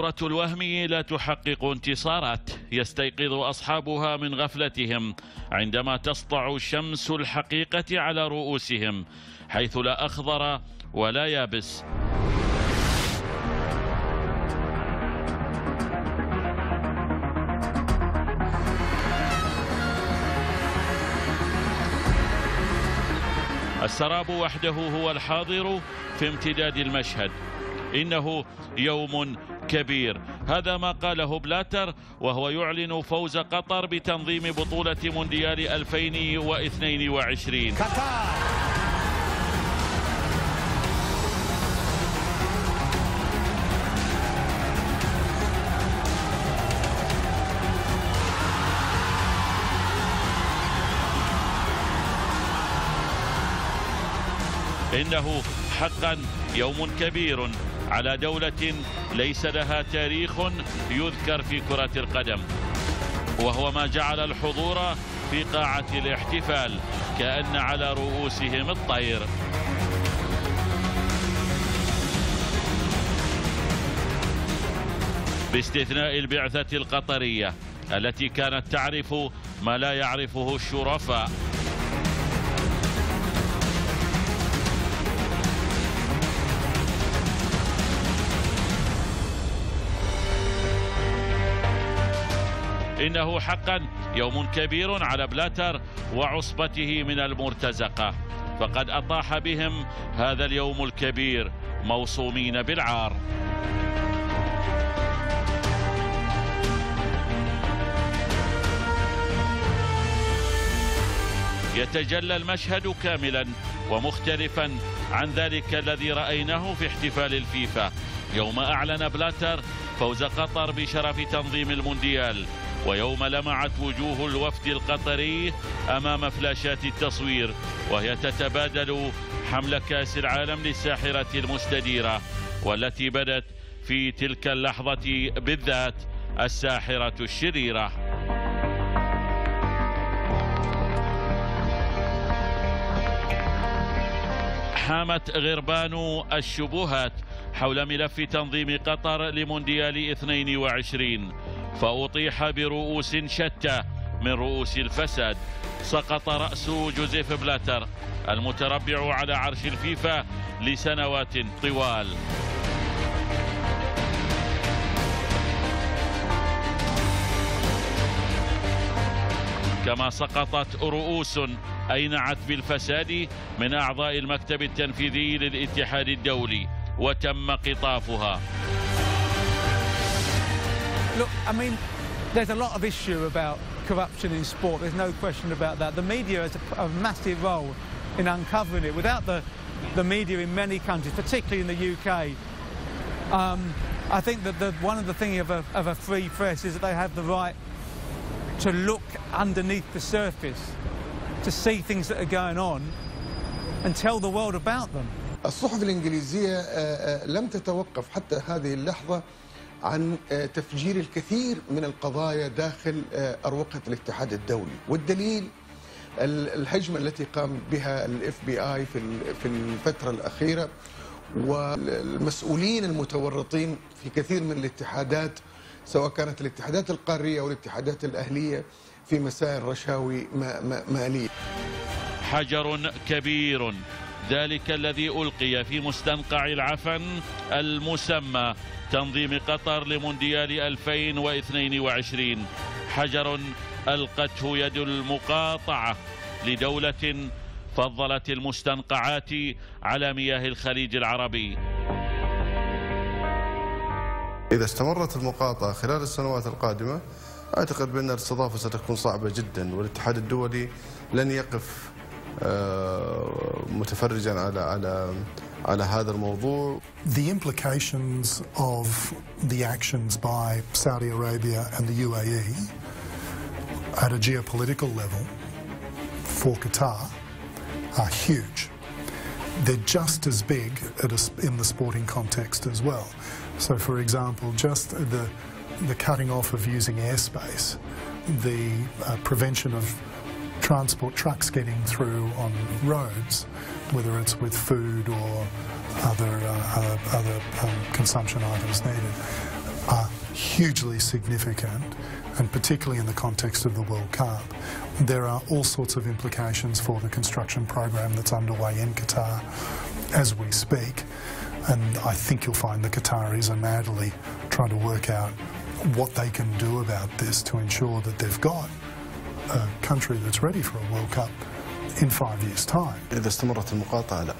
أسطورة الوهم لا تحقق انتصارات يستيقظ أصحابها من غفلتهم عندما تسطع شمس الحقيقة على رؤوسهم حيث لا أخضر ولا يابس. السراب وحده هو الحاضر في امتداد المشهد. إنه يوم كبير. هذا ما قاله بلاتر وهو يعلن فوز قطر بتنظيم بطولة مونديال 2022 قطر إنه حقا يوم كبير. على دولة ليس لها تاريخ يذكر في كرة القدم. وهو ما جعل الحضور في قاعة الاحتفال كأن على رؤوسهم الطير. باستثناء البعثة القطرية التي كانت تعرف ما لا يعرفه الشرفاء إنه حقا يوم كبير على بلاتر وعصبته من المرتزقة. فقد أطاح بهم هذا اليوم الكبير موصومين بالعار. يتجلى المشهد كاملا ومختلفا عن ذلك الذي رأيناه في احتفال الفيفا. يوم أعلن بلاتر فوز قطر بشرف تنظيم المونديال. ويوم لمعت وجوه الوفد القطري أمام فلاشات التصوير وهي تتبادل حمل كأس العالم للساحرة المستديرة والتي بدت في تلك اللحظة بالذات الساحرة الشريرة. حامت غربان الشبهات حول ملف تنظيم قطر لمونديال 22 فأطيح برؤوس شتى من رؤوس الفساد. سقط رأس جوزيف بلاتر المتربع على عرش الفيفا لسنوات طوال. كما سقطت رؤوس أينعت بالفساد من أعضاء المكتب التنفيذي للاتحاد الدولي. وتم قطافها Look, I mean, there's a lot of issue about corruption in sport. There's no question about that. The media has a, a massive role in uncovering it. Without the, the media in many countries, particularly in the UK, um, I think that the, one of the things of a, of a free press is that they have the right to look underneath the surface, to see things that are going on and tell the world about them. الصحف الإنجليزية لم تتوقف حتى هذه اللحظة عن تفجير الكثير من القضايا داخل أروقة الاتحاد الدولي. والدليل الهجمة التي قام بها الاف بي آي في الفترة الأخيرة والمسؤولين المتورطين في كثير من الاتحادات سواء كانت الاتحادات القارية أو الاتحادات الأهلية في مسائل رشاوي مالية. حجر كبير. ذلك الذي ألقي في مستنقع العفن المسمى تنظيم قطر لمونديال 2022 حجر ألقته يد المقاطعة لدولة فضلت المستنقعات على مياه الخليج العربي. إذا استمرت المقاطعة خلال السنوات القادمة أعتقد بأن الاستضافة ستكون صعبة جدا والاتحاد الدولي لن يقف متفرجا على على على هذا الموضوع. The implications of the actions by Saudi Arabia and the UAE at a geopolitical level for Qatar are huge. They're just as big a, in the sporting context as well. So, for example, just the the cutting off of using airspace, the uh, prevention of transport trucks getting through on roads, whether it's with food or other, uh, other, other um, consumption items needed, are hugely significant, and particularly in the context of the World Cup. There are all sorts of implications for the construction program that's underway in Qatar as we speak. And I think you'll find the Qataris are madly trying to work out what they can do about this to ensure that they've got a country that's ready for a World Cup in five years' time. إذا استمرت المقاطعة لا.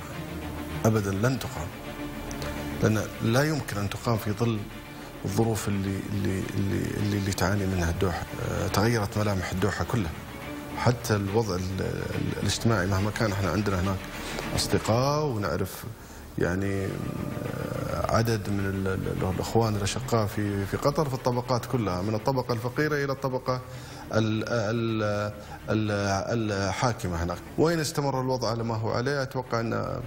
أبدا لن تقام. لأن لا يمكن أن تقام في ظل الظروف اللي اللي اللي اللي, اللي تعاني منها الدوحة. آه، تغيرت ملامح الدوحة كلها. حتى الوضع ال- ال- الاجتماعي مهما كان إحنا عندنا هناك أصدقاء ونعرف يعني آه، عدد من ال- ال- الأخوان الأشقاء في في قطر في الطبقات كلها من الطبقة الفقيرة إلى الطبقة ال- ال- ال- الحاكمة هناك. وين استمر الوضع على ما هو عليه أتوقع أن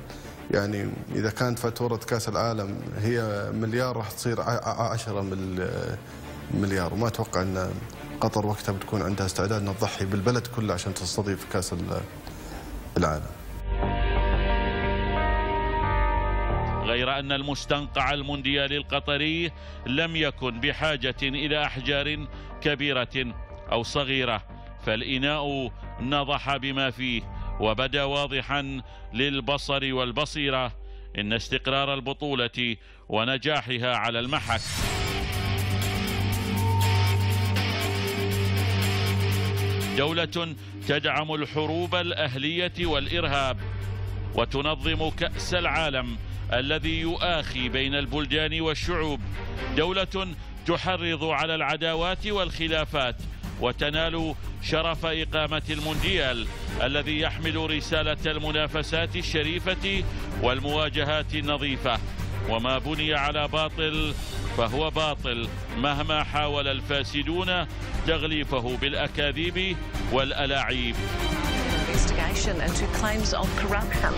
يعني إذا كانت فاتورة كأس العالم هي مليار راح تصير ع- ع- عشرة مل- مليار. وما أتوقع أن قطر وقتها بتكون عندها استعداد أن تضحي بالبلد كله عشان تستضيف ال- العالم. غير أن المستنقع المونديالي القطري لم يكن بحاجة إلى أحجار كبيرة أو صغيرة فالإناء نضح بما فيه وبدأ واضحا للبصر والبصيرة. إن استقرار البطولة ونجاحها على المحك. دولة تدعم الحروب الأهلية والإرهاب وتنظم كأس العالم الذي يؤاخي بين البلدان والشعوب. دولة تحرض على العداوات والخلافات وتنال شرف إقامة المونديال الذي يحمل رسالة المنافسات الشريفة والمواجهات النظيفة. وما بني على باطل فهو باطل مهما حاول الفاسدون تغليفه بالأكاذيب والألاعيب. Investigation into claims of corruption.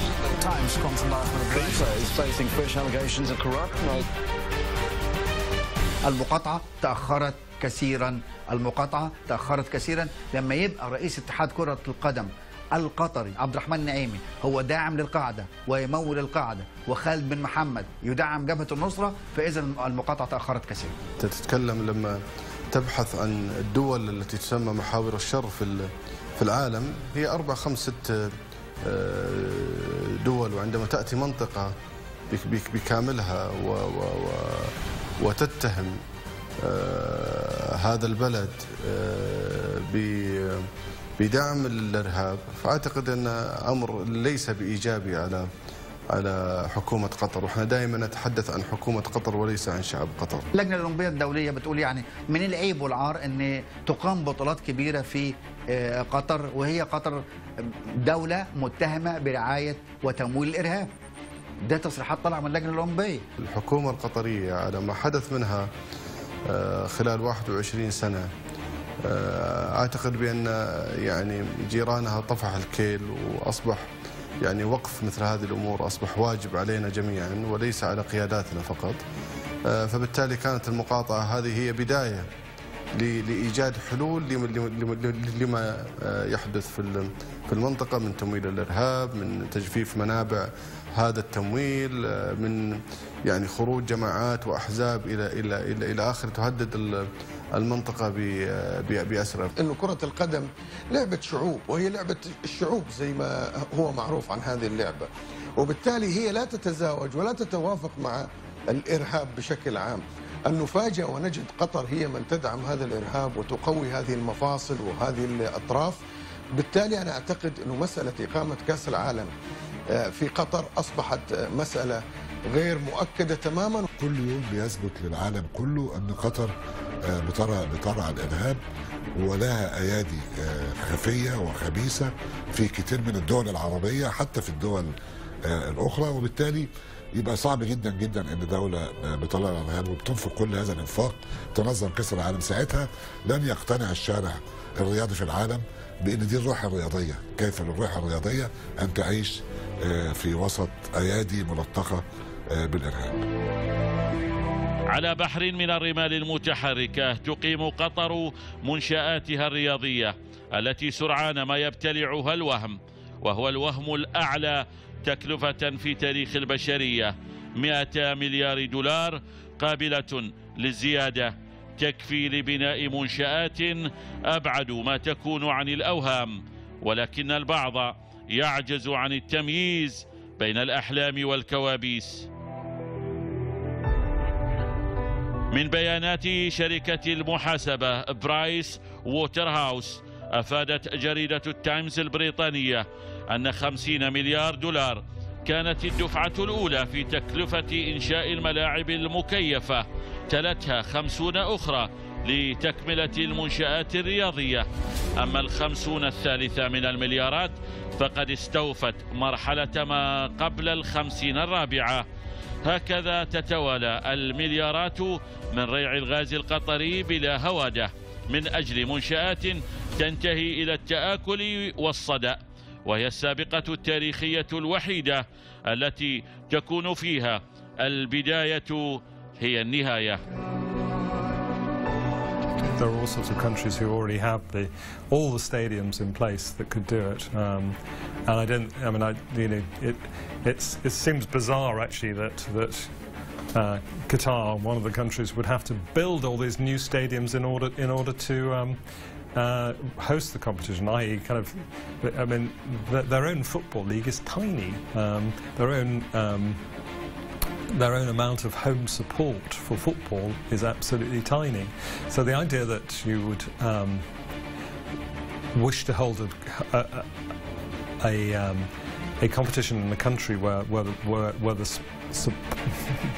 Times sponsor last minute FIFA is facing fresh allegations of corruption. المقاطعة تأخرت كثيرا المقاطعة تأخرت كثيرا لما يبقى رئيس اتحاد كرة القدم القطري عبد الرحمن النعيمي هو داعم للقاعدة ويمول القاعدة وخالد بن محمد يدعم جبهة النصرة فإذا المقاطعة تأخرت كثيرا تتكلم لما تبحث عن الدول التي تسمى محاور الشر في ال- في العالم هي أربع خمس ست آه، دول وعندما تأتي منطقة بك- بك- بكاملها و و و وتتهم آه، هذا البلد آه، بدعم الإرهاب فأعتقد أن أمر ليس بإيجابي على على حكومة قطر. وإحنا دائما نتحدث عن حكومة قطر وليس عن شعب قطر. اللجنة الأولمبية الدولية بتقول يعني من العيب والعار أن تقام بطولات كبيرة في آه، قطر وهي قطر دولة متهمة برعاية وتمويل الإرهاب. ده تصريحات طالعة من اللجنة الأولمبية الحكومة القطرية على ما حدث منها آه، خلال 21 سنة آه، أعتقد بأن يعني جيرانها طفح الكيل وأصبح يعني وقف مثل هذه الأمور أصبح واجب علينا جميعا وليس على قياداتنا فقط. آه، فبالتالي كانت المقاطعة هذه هي بداية لإيجاد حلول لم- لم- لم- لما آه، يحدث في ال- في المنطقة من تمويل الإرهاب من تجفيف منابع هذا التمويل آه، من يعني خروج جماعات وأحزاب إلى إلى إلى إلى آخر تهدد المنطقة ب- ب- بأسرها إنه كرة القدم لعبة شعوب وهي لعبة الشعوب زي ما هو معروف عن هذه اللعبة. وبالتالي هي لا تتزاوج ولا تتوافق مع الإرهاب بشكل عام. أن نفاجأ ونجد قطر هي من تدعم هذا الإرهاب وتقوي هذه المفاصل وهذه الأطراف. بالتالي أنا أعتقد إنه مسألة إقامة كأس العالم آه، في قطر أصبحت آه، مسألة غير مؤكدة تماما. كل يوم بيثبت للعالم كله أن قطر بترى بترعى الإرهاب ولها أيادي آه، خفية وخبيثة في كتير من الدول العربية حتى في الدول آه، الأخرى. وبالتالي يبقى صعب جدا جدا إن دولة آه، بتطلع الإرهاب وبتنفق كل هذا الإنفاق تنظم كأس العالم ساعتها. لن يقتنع الشارع الرياضي في العالم بإن دي الروح الرياضية. كيف للروح الرياضية؟ أن تعيش في وسط أيادي ملطخة بالإرهاب. على بحر من الرمال المتحركة تقيم قطر منشآتها الرياضية التي سرعان ما يبتلعها الوهم وهو الوهم الأعلى تكلفة في تاريخ البشرية. 100 مليار دولار قابلة للزيادة تكفي لبناء منشآت أبعد ما تكون عن الأوهام. ولكن البعض يعجز عن التمييز بين الأحلام والكوابيس. من بيانات شركة المحاسبة برايس ووترهاوس أفادت جريدة التايمز البريطانية أن خمسين مليار دولار كانت الدفعة الأولى في تكلفة إنشاء الملاعب المكيفة تلتها خمسون أخرى لتكملة المنشآت الرياضية. أما الخمسون الثالثة من المليارات فقد استوفت مرحلة ما قبل الخمسين الرابعة. هكذا تتوالى المليارات من ريع الغاز القطري بلا هواده من أجل منشآت تنتهي إلى التآكل والصدأ وهي السابقة التاريخية الوحيدة التي تكون فيها البداية هي النهاية. There are all sorts of countries who already have the all the stadiums in place that could do it, um, and I don't. I mean, I you know, it it's, it seems bizarre actually that that uh, Qatar, one of the countries, would have to build all these new stadiums in order in order to. Um, uh, host the competition, i.e., kind of, I mean, th their own football league is tiny. Um, their own um, their own amount of home support for football is absolutely tiny. So the idea that you would um, wish to hold a, a, a, um, a, competition in a country where, where, where, where the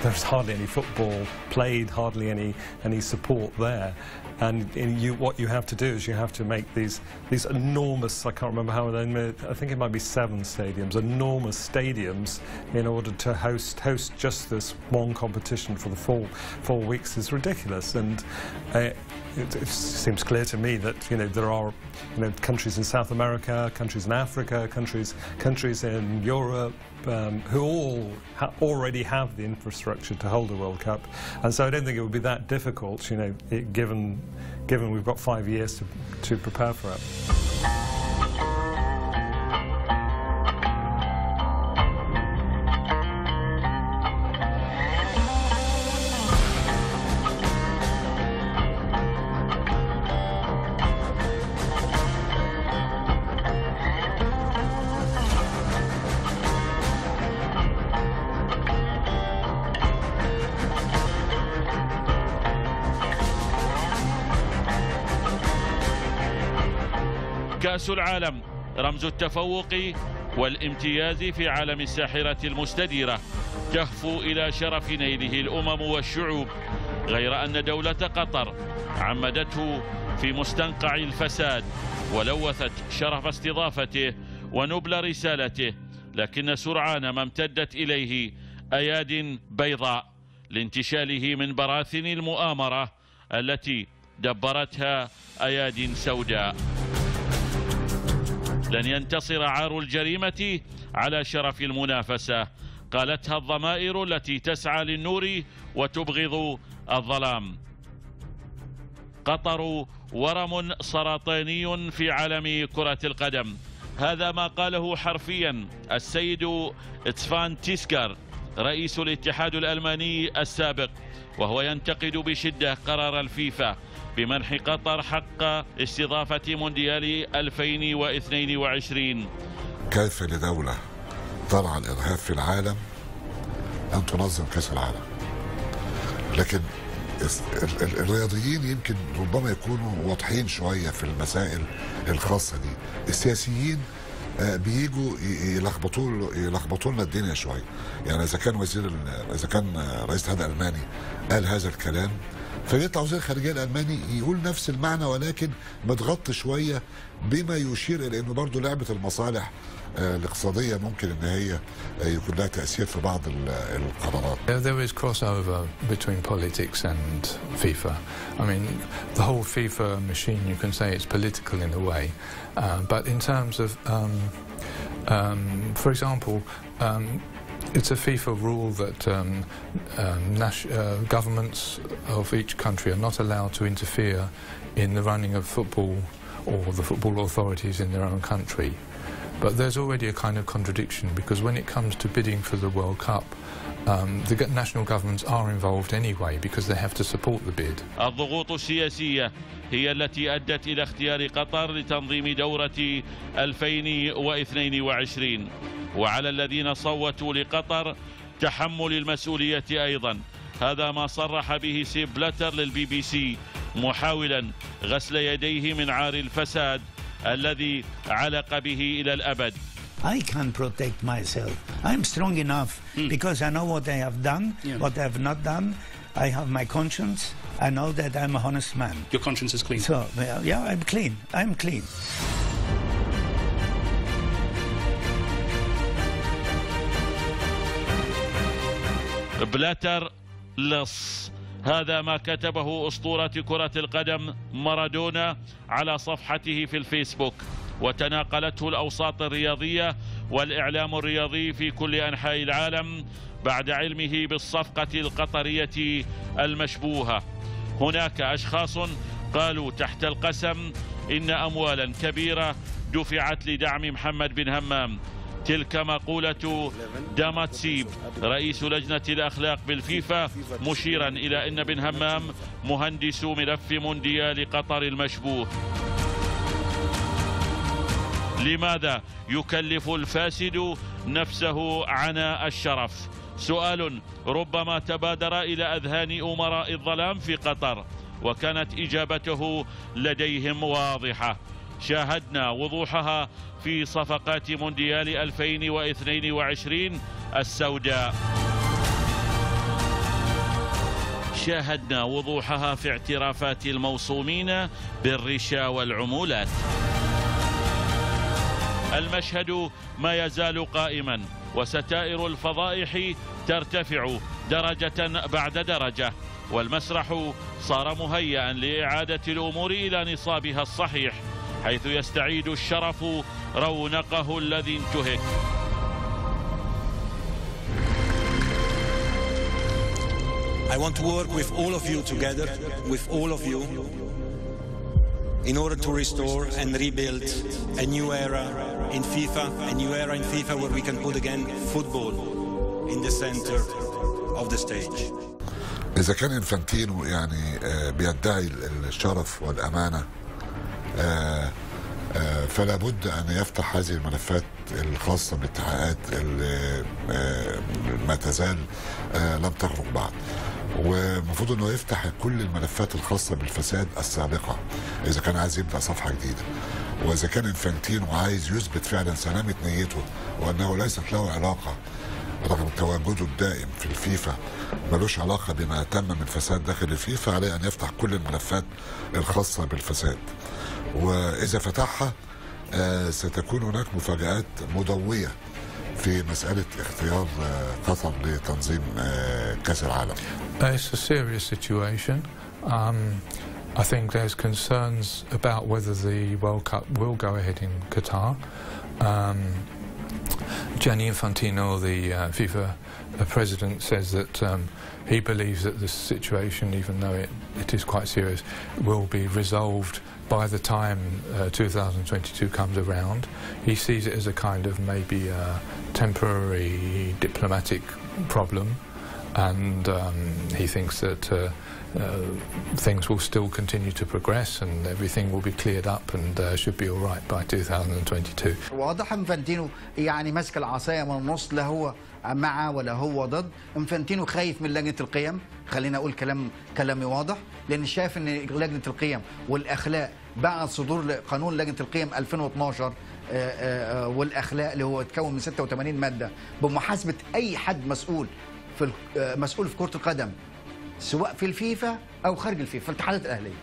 there's hardly any football played, hardly any, any support there. And you, what you have to do is you have to make these, these enormous, I can't remember how many, I think it might be seven stadiums, enormous stadiums in order to host, host just this one competition for the four, four weeks is ridiculous. And uh, it, it, seems clear to me that you know there are you know countries in South America, countries in Africa, countries countries in Europe um, who all ha already have the infrastructure to hold a World Cup, and so I don't think it would be that difficult. You know, it, given given we've got five years to to prepare for it. رمز التفوق والامتياز في عالم الساحرة المستديرة. تهفو إلى شرف نيله الأمم والشعوب. غير أن دولة قطر عمدته في مستنقع الفساد ولوثت شرف استضافته ونبل رسالته لكن سرعان ما امتدت إليه أياد بيضاء لانتشاله من براثن المؤامرة التي دبرتها أياد سوداء. لن ينتصر عار الجريمة على شرف المنافسة. قالتها الضمائر التي تسعى للنور وتبغض الظلام. قطر ورم سرطاني في عالم كرة القدم. هذا ما قاله حرفيا السيد إتسفان تيسكر رئيس الاتحاد الألماني السابق وهو ينتقد بشدة قرار الفيفا. بمنح قطر حق استضافة مونديال 2022 كيف لدولة ترعى الإرهاب في العالم؟ أن تنظم كأس العالم. لكن الرياضيين يمكن ربما يكونوا واضحين شوية في المسائل الخاصة دي. السياسيين آه، بيجوا يلخبطوا يلخبطوا لنا الدنيا شوية. يعني إذا كان وزير إذا كان رئيس الاتحاد الألماني قال هذا الكلام فيطلع وزير الخارجيه الألماني يقول نفس المعنى ولكن متغطي شوية بما يشير إلى إنه برضه لعبة المصالح آه، الاقتصادية ممكن إن هي آه، يكون لها تأثير في بعض القرارات. There is crossover between politics and FIFA. I mean, the whole FIFA machine, you can say it's political in a way, uh, but in terms of, um, um, for example, um, It's a FIFA rule that um, um, uh, governments of each country are not allowed to interfere in the running of football or the football authorities in their own country. But there's already a kind of contradiction because when it comes to bidding for the World Cup, um, the g- national governments are involved anyway because they have to support the bid. الضغوط السياسية هي التي أدت إلى اختيار قطر لتنظيم دورة 2022 وعلى الذين صوتوا لقطر تحمل المسؤولية أيضا هذا ما صرح به سيب بلاتر للبي بي سي محاولا غسل يديه من عار الفساد الذي علق به إلى الأبد I can protect myself. I'm strong enough because I know what I have done, Yeah. what I have not done. I have my conscience. I know that I'm a honest man. Your conscience is clean. So, well, yeah, I'm clean. I'm clean. بلاتر لص. هذا ما كتبه أسطورة كرة القدم مارادونا على صفحته في الفيسبوك. وتناقلته الأوساط الرياضية والإعلام الرياضي في كل أنحاء العالم بعد علمه بالصفقة القطرية المشبوهة. هناك أشخاص قالوا تحت القسم إن أموالا كبيرة دفعت لدعم محمد بن همام. تلك مقولة داماتسيب رئيس لجنة الأخلاق بالفيفا مشيرا إلى أن بن همام مهندس ملف مونديال قطر المشبوه. لماذا يكلف الفاسد نفسه عناء الشرف؟ سؤال ربما تبادر إلى أذهان أمراء الظلام في قطر وكانت إجابته لديهم واضحة. شاهدنا وضوحها في صفقات مونديال 2022 السوداء. شاهدنا وضوحها في اعترافات الموصومين بالرشا والعمولات. المشهد ما يزال قائما وستائر الفضائح ترتفع درجة بعد درجة والمسرح صار مهيئا لإعادة الأمور إلى نصابها الصحيح. حيث يستعيد الشرف رونقه الذي انتهك I want to work with all of you together, with all of you, in order to restore and rebuild a new era in FIFA, a new era in FIFA where we can put again football in the center of the stage. إذا كان إنفانتينو يعني آه، بيدعي الشرف والأمانة آه، آه، فلا بد أن يفتح هذه الملفات الخاصة بالاتحادات اللي آه، ما تزال آه، لم تخرج بعد. ومفروض أنه يفتح كل الملفات الخاصة بالفساد السابقة إذا كان عايز يبدأ صفحة جديدة. وإذا كان انفانتينو عايز يثبت فعلا سلامة نيته وأنه ليست له علاقة رغم تواجده الدائم في الفيفا ملوش علاقة بما تم من فساد داخل الفيفا عليه أن يفتح كل الملفات الخاصة بالفساد. واذا فتحها آه، ستكون هناك مفاجات مضويه في مساله اختيار آه، قطر لتنظيم آه، كاس العالم Uh, It's a serious situation. Um, I think there's concerns about whether the World Cup will go ahead in Qatar. Um, Gianni Infantino, the uh, FIFA uh, president, says that um, he believes that the situation, even though it, it is quite serious, will be resolved by the time uh, 2022 comes around. He sees it as a kind of maybe uh, temporary diplomatic problem, and um, he thinks that. Uh, uh, things will still continue to progress and everything will be cleared up and uh, should be all right by 2022. واضح انفانتينو يعني ماسك العصايه من النص لا هو مع ولا هو ضد. إنفانتينو خايف من لجنة القيم. خلينا أقول كلام كلامي واضح. لأن شايف إن لجنة القيم والأخلاق بعد صدور قانون لجنة القيم 2012 آه، آه، آه، والأخلاق اللي هو اتكون من 86 مادة. بمحاسبة أي حد مسؤول في مسؤول في كرة القدم سواء في الفيفا أو خارج الفيفا في الاتحادات الأهلية.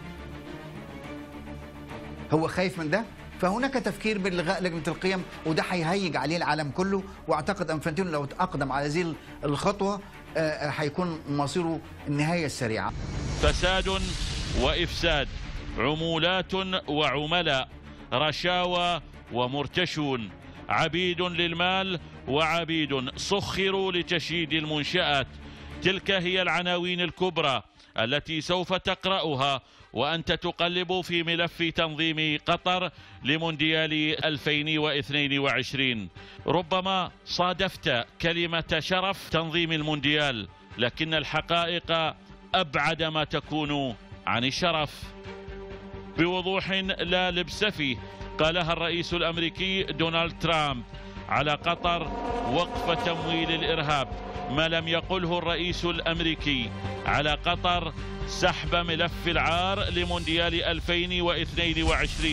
هو خايف من ده؟ فهناك تفكير بالغاء لجنة القيم وده هيهيج عليه العالم كله وأعتقد انفانتينو لو أقدم على هذه الخطوة آه، آه، هيكون مصيره النهاية السريعة. فساد وإفساد عمولات وعملاء رشاوى ومرتشون عبيد للمال وعبيد سخروا لتشييد المنشآت. تلك هي العناوين الكبرى التي سوف تقرأها وأنت تقلب في ملف تنظيم قطر لمونديال 2022 ربما صادفت كلمة شرف تنظيم المونديال لكن الحقائق أبعد ما تكون عن الشرف. بوضوح لا لبس فيه قالها الرئيس الأمريكي دونالد ترامب على قطر وقف تمويل الإرهاب. ما لم يقله الرئيس الأمريكي على قطر سحب ملف العار لمونديال 2022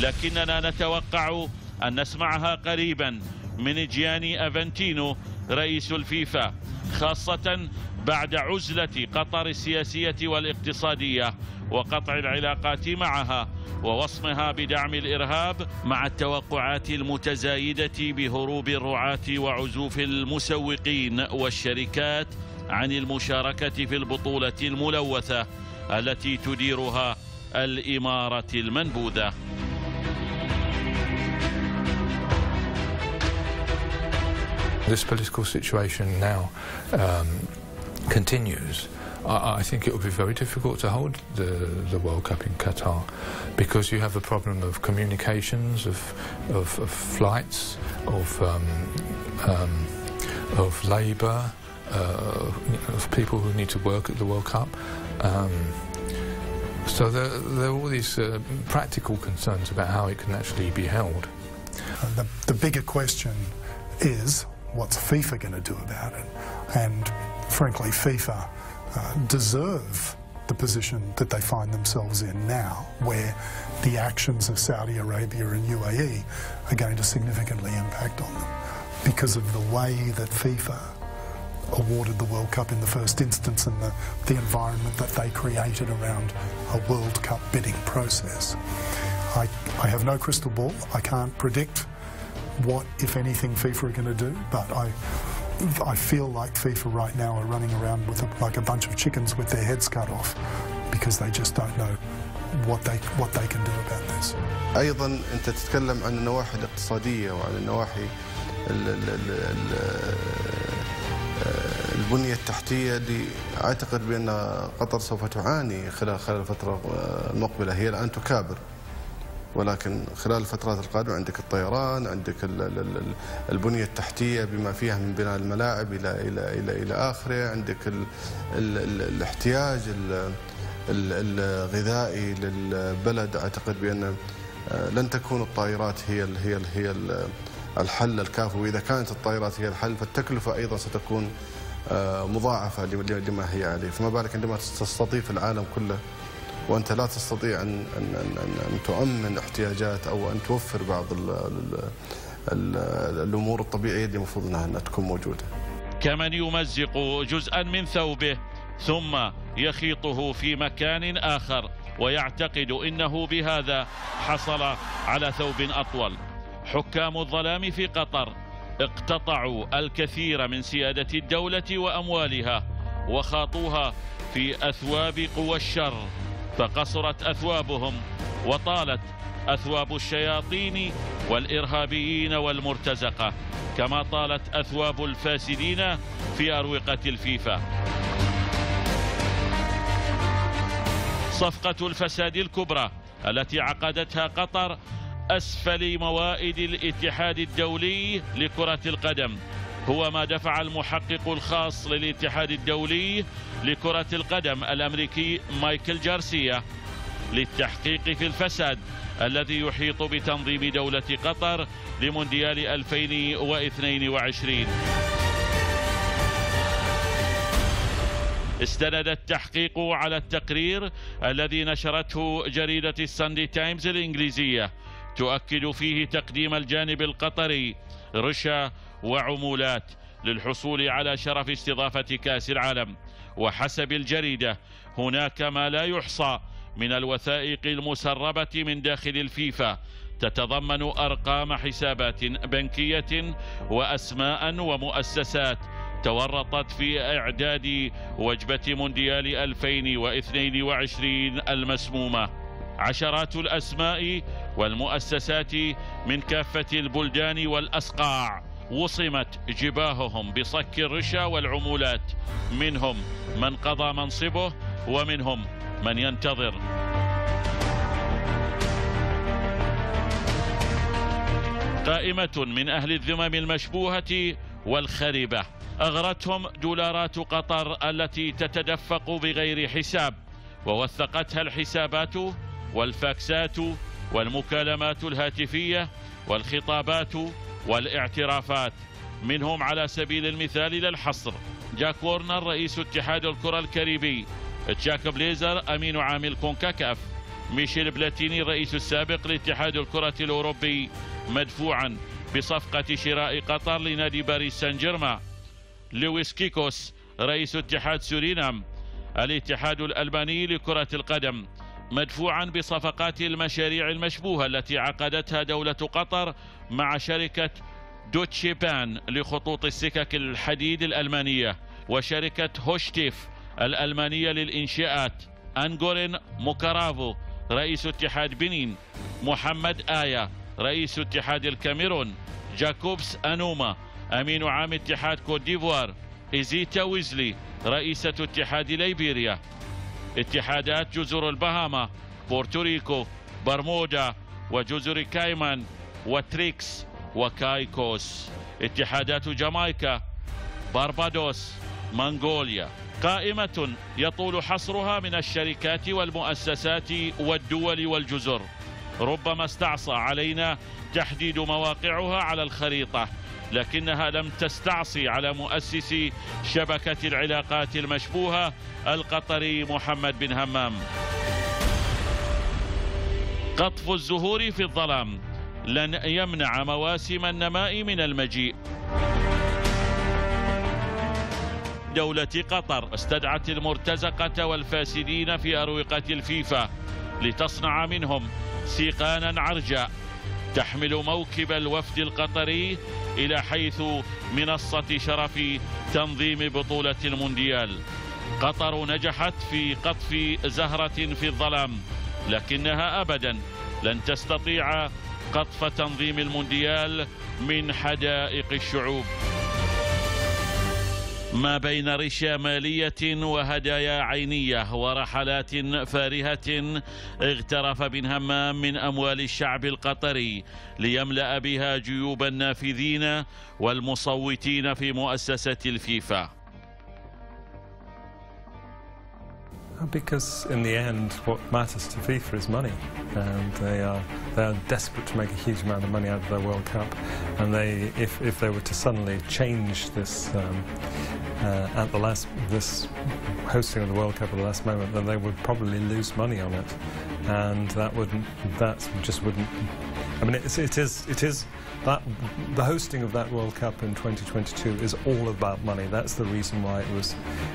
لكننا نتوقع أن نسمعها قريبا من جياني أفنتينو رئيس الفيفا خاصة بعد عزلة قطر السياسية والاقتصادية. وقطع العلاقات معها ووصمها بدعم الإرهاب مع التوقعات المتزايدة بهروب الرعاة وعزوف المسوقين والشركات عن المشاركة في البطولة الملوثة التي تديرها الإمارة المنبوذة This political situation now um, continues. I, I think it will be very difficult to hold the, the World Cup in Qatar because you have a problem of communications, of, of, of flights, of, um, um, of labour, uh, of people who need to work at the World Cup. Um, so there, there, are all these uh, practical concerns about how it can actually be held. The, the bigger question is what's FIFA going to do about it? And frankly, FIFA uh, deserve the position that they find themselves in now, where the actions of Saudi Arabia and UAE are going to significantly impact on them because of the way that FIFA awarded the World Cup in the first instance and the, the environment that they created around a World Cup bidding process. I, I have no crystal ball. I can't predict what, if anything, FIFA are going to do, but I, I feel like FIFA right now are running around with a, like a bunch of chickens with their heads cut off because they just don't know what they what they can do about this. أيضا انت تتكلم عن النواحي الاقتصاديه وعن النواحي ال ال ال البنيه التحتيه اللي اعتقد بان قطر سوف تعاني خلال خلال الفترة المقبله هي الان تكابر ولكن خلال الفترات القادمة عندك الطيران عندك البنية التحتية بما فيها من بناء الملاعب إلى إلى إلى إلى آخره عندك ال ال ال الاحتياج الغذائي للبلد. أعتقد بأن لن تكون الطائرات هي ال هي ال هي الحل الكافي. وإذا كانت الطائرات هي الحل فالتكلفة أيضا ستكون مضاعفة لما هي عليه. فما بالك عندما تستضيف العالم كله وأنت لا تستطيع ان ان ان, أن تؤمن احتياجات أو أن توفر بعض ال ال ال الأمور الطبيعية اللي المفروض أنها تكون موجودة. كمن يمزق جزءا من ثوبه ثم يخيطه في مكان آخر ويعتقد إنه بهذا حصل على ثوب أطول. حكام الظلام في قطر اقتطعوا الكثير من سيادة الدولة وأموالها وخاطوها في أثواب قوى الشر فقصرت أثوابهم وطالت أثواب الشياطين والإرهابيين والمرتزقة كما طالت أثواب الفاسدين في أروقة الفيفا. صفقة الفساد الكبرى التي عقدتها قطر أسفل موائد الاتحاد الدولي لكرة القدم. هو ما دفع المحقق الخاص للاتحاد الدولي لكرة القدم الأمريكي مايكل جارسيا للتحقيق في الفساد الذي يحيط بتنظيم دولة قطر لمونديال 2022 استند التحقيق على التقرير الذي نشرته جريدة الساندي تايمز الإنجليزية تؤكد فيه تقديم الجانب القطري رشا وعمولات للحصول على شرف استضافة كأس العالم. وحسب الجريدة هناك ما لا يحصى من الوثائق المسربة من داخل الفيفا تتضمن أرقام حسابات بنكية وأسماء ومؤسسات تورطت في إعداد وجبة مونديال 2022 المسمومة. عشرات الأسماء والمؤسسات من كافة البلدان والأسقاع وصمت جباههم بصك الرشا والعمولات. منهم من قضى منصبه ومنهم من ينتظر. قائمة من أهل الذمم المشبوهة والخريبة. أغرتهم دولارات قطر التي تتدفق بغير حساب. ووثقتها الحسابات والفاكسات والمكالمات الهاتفية والخطابات والاعترافات منهم على سبيل المثال لا الحصر جاك وورنر رئيس اتحاد الكرة الكاريبي. تشاك بليزر أمين عام الكونكاكاف ميشيل بلاتيني الرئيس السابق لاتحاد الكرة الأوروبي. مدفوعا بصفقة شراء قطر لنادي باريس سان جيرمان لويس كيكوس رئيس اتحاد سورينام. الاتحاد الألباني لكرة القدم. مدفوعا بصفقات المشاريع المشبوهة التي عقدتها دولة قطر مع شركة Deutsche Bahn لخطوط السكك الحديد الألمانية وشركة Hochtief الألمانية للإنشاءات. أنغورين موكارافو رئيس اتحاد بنين. محمد آية رئيس اتحاد الكاميرون. جاكوبس أنوما أمين عام اتحاد كوت ديفوار. إيزيتا ويزلي رئيسة اتحاد ليبيريا. اتحادات جزر البهاما بورتوريكو برمودا وجزر كايمان وتركس وكايكوس. اتحادات جامايكا باربادوس منغوليا. قائمة يطول حصرها من الشركات والمؤسسات والدول والجزر. ربما استعصى علينا تحديد مواقعها على الخريطة. لكنها لم تستعصي على مؤسس شبكة العلاقات المشبوهة القطري محمد بن همام. قطف الزهور في الظلام لن يمنع مواسم النماء من المجيء. دولة قطر استدعت المرتزقة والفاسدين في أروقة الفيفا لتصنع منهم سيقانا عرجاء تحمل موكب الوفد القطري إلى حيث منصة شرف تنظيم بطولة المونديال. قطر نجحت في قطف زهرة في الظلام لكنها أبدا لن تستطيع قطف تنظيم المونديال من حدائق الشعوب. ما بين رشا مالية وهدايا عينية ورحلات فارهة اغترف بن همام من أموال الشعب القطري ليملأ بها جيوب النافذين والمصوتين في مؤسسة الفيفا. Because in the end, what matters to FIFA is money, and they are they are desperate to make a huge amount of money out of their World Cup, and they if if they were to suddenly change this um, uh, at the last this hosting of the World Cup at the last moment, then they would probably lose money on it, and that wouldn't that just wouldn't. I mean, it's, it is it is that the hosting of that World Cup in 2022 is all about money. That's the reason why it was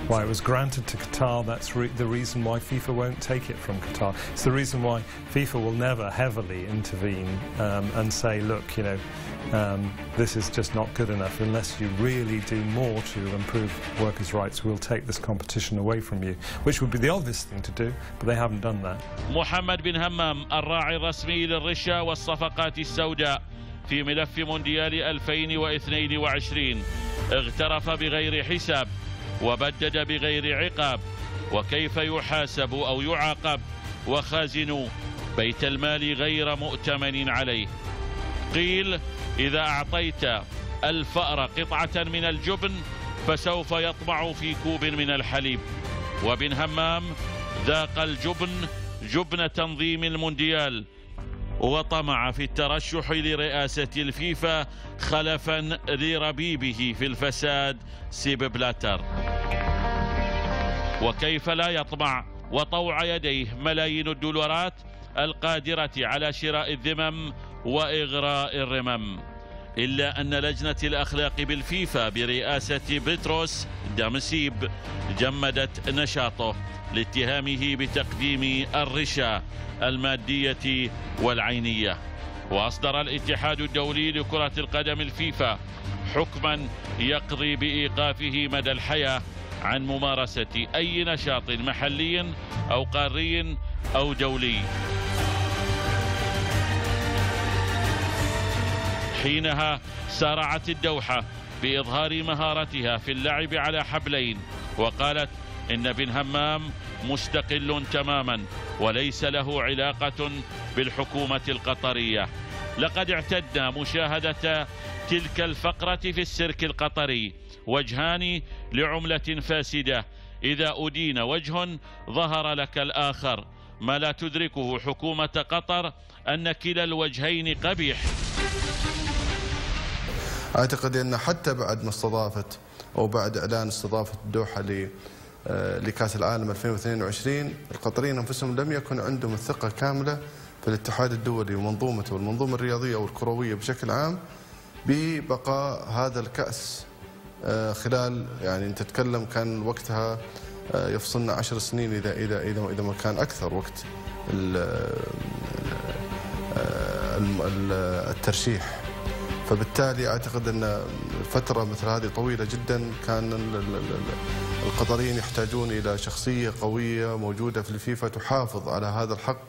why it was granted to Qatar. That's re the reason why FIFA won't take it from Qatar. It's the reason why FIFA will never heavily intervene um, and say, look, you know. Um, this is just not good enough. Unless you really do more to improve workers' rights, we'll take this competition away from you, which would be the obvious thing to do, but they haven't done that. محمد بن همام الراعي الرسمي للرشا والصفقات السوداء في ملف مونديال 2022 اغترف بغير حساب وبدد بغير عقاب. وكيف يحاسب أو يعاقب؟ وخازن بيت المال غير مؤتمن عليه. قيل إذا أعطيت الفأر قطعة من الجبن فسوف يطمع في كوب من الحليب. وبن همام ذاق الجبن جبن تنظيم المونديال. وطمع في الترشح لرئاسة الفيفا خلفا لربيبه في الفساد. سيب بلاتر. وكيف لا يطمع وطوع يديه ملايين الدولارات القادرة على شراء الذمم وإغراء الرمم؟ إلا أن لجنة الأخلاق بالفيفا برئاسة بطرس دامسيب جمدت نشاطه لاتهامه بتقديم الرشا المادية والعينية. وأصدر الاتحاد الدولي لكرة القدم الفيفا حكما يقضي بإيقافه مدى الحياة عن ممارسة أي نشاط محلي أو قاري أو دولي. حينها سارعت الدوحة بإظهار مهارتها في اللعب على حبلين. وقالت إن بن همام مستقل تماما وليس له علاقة بالحكومة القطرية. لقد اعتدنا مشاهدة تلك الفقرة في السيرك القطري وجهان لعملة فاسدة. إذا أدين وجه ظهر لك الآخر. ما لا تدركه حكومة قطر أن كلا الوجهين قبيح. أعتقد أن حتى بعد ما استضافت أو بعد إعلان استضافة الدوحة آه، لكأس العالم 2022 القطريين أنفسهم لم يكن عندهم الثقة كاملة في الاتحاد الدولي ومنظومته والمنظومة الرياضية والكروية بشكل عام ببقاء هذا الكأس. آه، خلال يعني أنت تتكلم كان وقتها آه، يفصلنا عشر سنين إذا إذا إذا إذا ما كان أكثر وقت الترشيح. فبالتالي أعتقد أن فترة مثل هذه طويلة جدا كان القطريين يحتاجون إلى شخصية قوية موجودة في الفيفا تحافظ على هذا الحق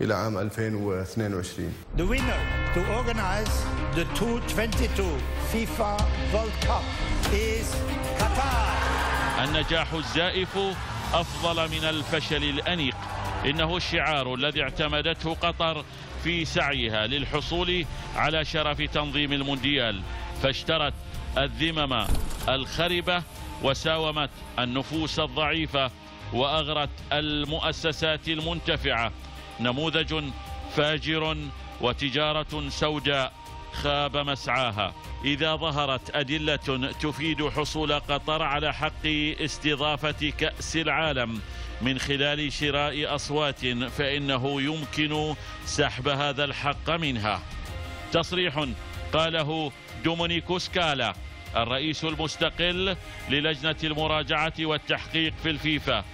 إلى عام 2022. The winner to organize the 2022 FIFA World Cup is Qatar. النجاح الزائف أفضل من الفشل الأنيق إنه الشعار الذي اعتمدته قطر في سعيها للحصول على شرف تنظيم المونديال. فاشترت الذمم الخربة وساومت النفوس الضعيفة وأغرت المؤسسات المنتفعة. نموذج فاجر وتجارة سوداء خاب مسعاها. إذا ظهرت أدلة تفيد حصول قطر على حق استضافة كأس العالم من خلال شراء أصوات فإنه يمكن سحب هذا الحق منها. تصريح قاله دومينيكو سكالا الرئيس المستقل للجنة المراجعة والتحقيق في الفيفا.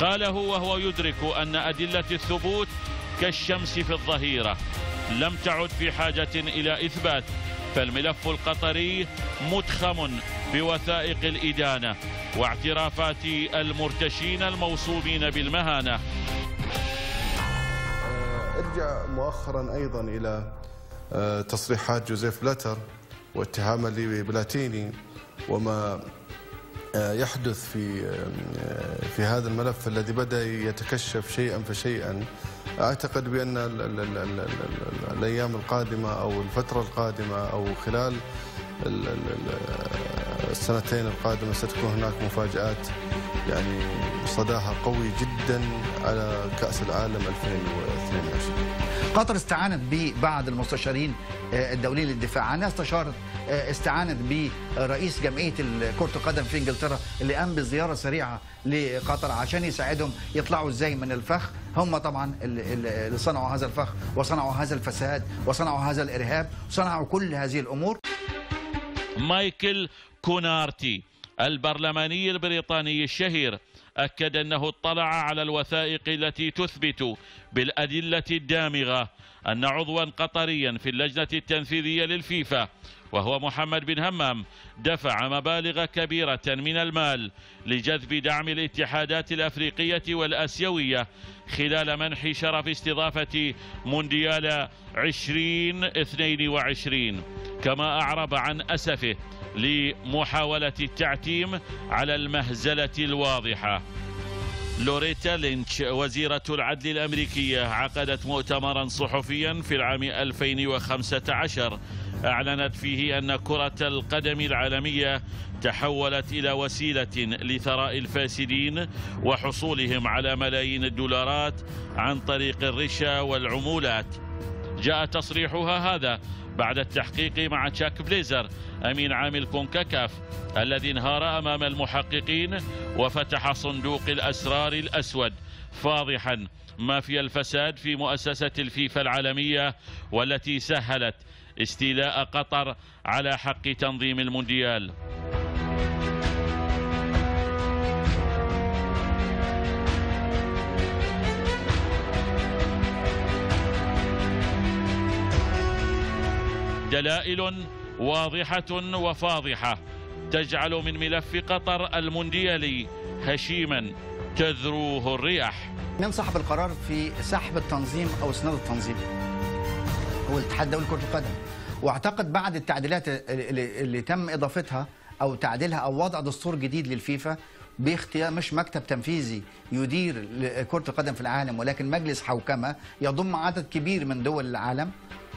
قاله وهو يدرك أن أدلة الثبوت كالشمس في الظهيرة. لم تعد في حاجة إلى إثبات فالملف القطري متخم. بوثائق الإدانة واعترافات المرتشين الموصومين بالمهانة. ارجع مؤخرا أيضا إلى آه، تصريحات جوزيف بلاتر واتهامه لبلاتيني وما آه، يحدث في آه، في هذا الملف الذي بدأ يتكشف شيئا فشيئا. أعتقد بأن الأيام القادمة أو الفترة القادمة أو خلال السنتين القادمة ستكون هناك مفاجآت. يعني صداها قوي جدا على كأس العالم 2022 قطر استعانت ببعض المستشارين آه، الدوليين للدفاع. عنها استشارت آه، استعانت برئيس جمعية كره القدم في إنجلترا اللي قام بزيارة سريعة لقطر عشان يساعدهم يطلعوا إزاي من الفخ. هم طبعا اللي صنعوا هذا الفخ وصنعوا هذا الفساد وصنعوا هذا الإرهاب وصنعوا كل هذه الأمور. مايكل كونارتي البرلماني البريطاني الشهير أكد أنه اطلع على الوثائق التي تثبت بالأدلة الدامغة أن عضوا قطريا في اللجنة التنفيذية للفيفا وهو محمد بن همام دفع مبالغ كبيرة من المال لجذب دعم الاتحادات الأفريقية والآسيوية خلال منح شرف استضافة مونديال 2022 كما أعرب عن أسفه لمحاولة التعتيم على المهزلة الواضحة. لوريتا لينش وزيرة العدل الأمريكية عقدت مؤتمرا صحفيا في العام 2015 أعلنت فيه أن كرة القدم العالمية تحولت إلى وسيلة لثراء الفاسدين وحصولهم على ملايين الدولارات عن طريق الرشا والعمولات. جاء تصريحها هذا بعد التحقيق مع تشاك بليزر أمين عام كونكاكاف الذي انهار أمام المحققين وفتح صندوق الأسرار الأسود. فاضحا ما في الفساد في مؤسسة الفيفا العالمية والتي سهلت استيلاء قطر على حق تنظيم المونديال. دلائل واضحة وفاضحة تجعل من ملف قطر المونديالي هشيما تذروه الرياح. من صاحب القرار في سحب التنظيم أو إسناد التنظيم؟ هو الاتحاد الدولي لكرة القدم. واعتقد بعد التعديلات اللي, تم إضافتها أو تعديلها أو وضع دستور جديد للفيفا باختيار مش مكتب تنفيذي يدير كرة القدم في العالم ولكن مجلس حوكمة يضم عدد كبير من دول العالم.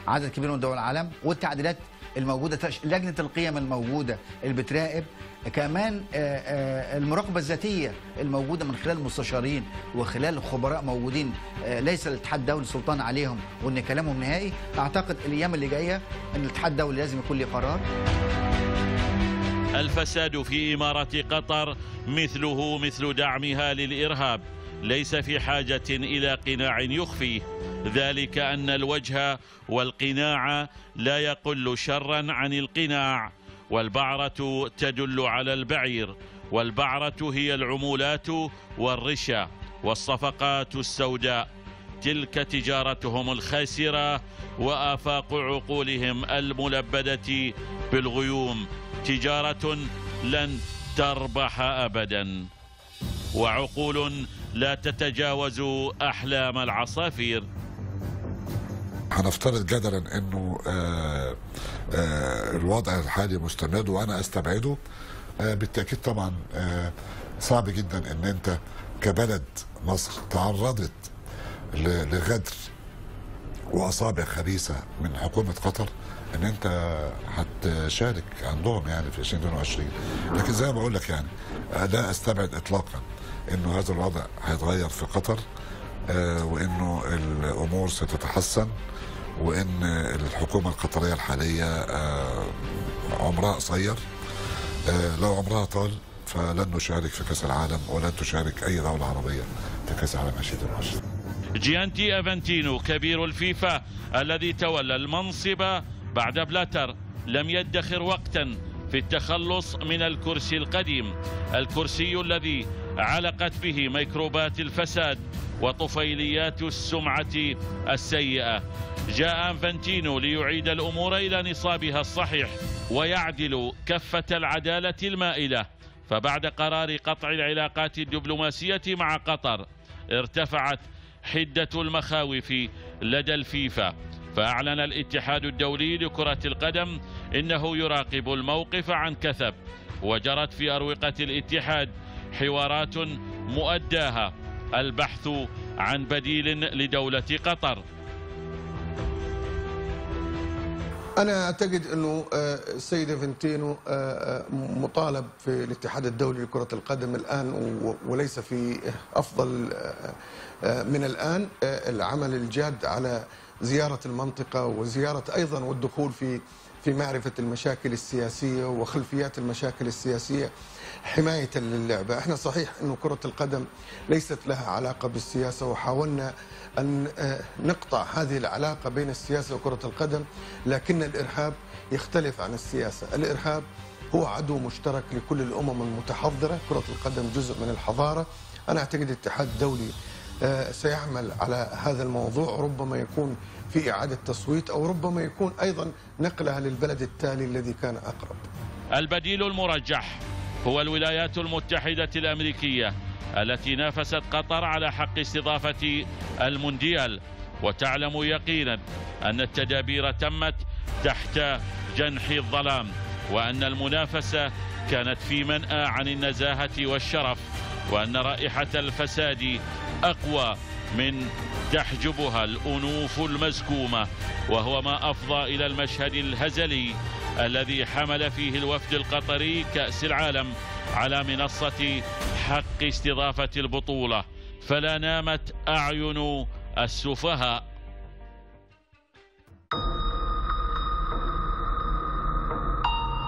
عدد كبير من دول العالم والتعديلات الموجودة لجنة القيم الموجودة اللي بتراقب كمان آه، آه، المراقبة الذاتية الموجودة من خلال مستشارين وخلال خبراء موجودين آه، ليس الاتحاد الدولي سلطان عليهم وإن كلامهم نهائي. أعتقد الأيام اللي جاية إن الاتحاد الدولي لازم يكون له قرار. الفساد في إمارة قطر مثله مثل دعمها للإرهاب. ليس في حاجة إلى قناع يخفيه ذلك أن الوجه والقناع لا يقل شرا عن القناع والبعرة تدل على البعير والبعرة هي العمولات والرشا والصفقات السوداء. تلك تجارتهم الخاسرة وآفاق عقولهم الملبدة بالغيوم. تجارة لن تربح أبدا. وعقول لا تتجاوز أحلام العصافير. هنفترض جدلا إنه آه، آه، الوضع الحالي مستمر وأنا أستبعده آه، بالتأكيد طبعا صعب جدا إن أنت كبلد مصر تعرضت لغدر وأصابع خبيثة من حكومة قطر إن أنت هتشارك عندهم يعني في 2022 لكن زي ما بقول لك يعني لا أستبعد اطلاقا. إنه هذا الوضع هيتغير في قطر آه، وإنه الأمور ستتحسن وإن الحكومة القطرية الحالية آه، عمرها قصير. آه، لو عمرها طال فلن نشارك في كأس العالم ولن تشارك أي دولة عربية في كأس العالم 2022 جياني إنفانتينو كبير الفيفا الذي تولى المنصب بعد بلاتر لم يدخر وقتا في التخلص من الكرسي القديم. الكرسي الذي علقت به ميكروبات الفساد وطفيليات السمعة السيئة. جاء أنفنتينو ليعيد الأمور إلى نصابها الصحيح ويعدل كفة العدالة المائلة. فبعد قرار قطع العلاقات الدبلوماسية مع قطر ارتفعت حدة المخاوف لدى الفيفا. فأعلن الاتحاد الدولي لكرة القدم إنه يراقب الموقف عن كثب. وجرت في أروقة الاتحاد حوارات مؤداها البحث عن بديل لدولة قطر. أنا أعتقد أنه آه، السيد فنتينو آه، آه، مطالب في الاتحاد الدولي لكرة القدم الآن وليس في أفضل من الآن العمل الجاد على زيارة المنطقة وزيارة أيضا والدخول في في معرفة المشاكل السياسية وخلفيات المشاكل السياسية. حماية للعبة. إحنا صحيح أنه كرة القدم ليست لها علاقة بالسياسة وحاولنا أن آه، نقطع هذه العلاقة بين السياسة وكرة القدم لكن الإرهاب يختلف عن السياسة. الإرهاب هو عدو مشترك لكل الأمم المتحضرة. كرة القدم جزء من الحضارة. أنا أعتقد الاتحاد الدولي آه، سيعمل على هذا الموضوع ربما يكون في إعادة تصويت أو ربما يكون أيضا نقلها للبلد التالي الذي كان أقرب. البديل المرجح. هو الولايات المتحدة الأمريكية التي نافست قطر على حق استضافة المونديال. وتعلم يقينا أن التدابير تمت تحت جنح الظلام وأن المنافسة كانت في منأى عن النزاهة والشرف وأن رائحة الفساد أقوى من تحجبها الأنوف المزكومة وهو ما أفضى إلى المشهد الهزلي الذي حمل فيه الوفد القطري كأس العالم على منصة حق استضافة البطولة فلا نامت أعين السفهاء.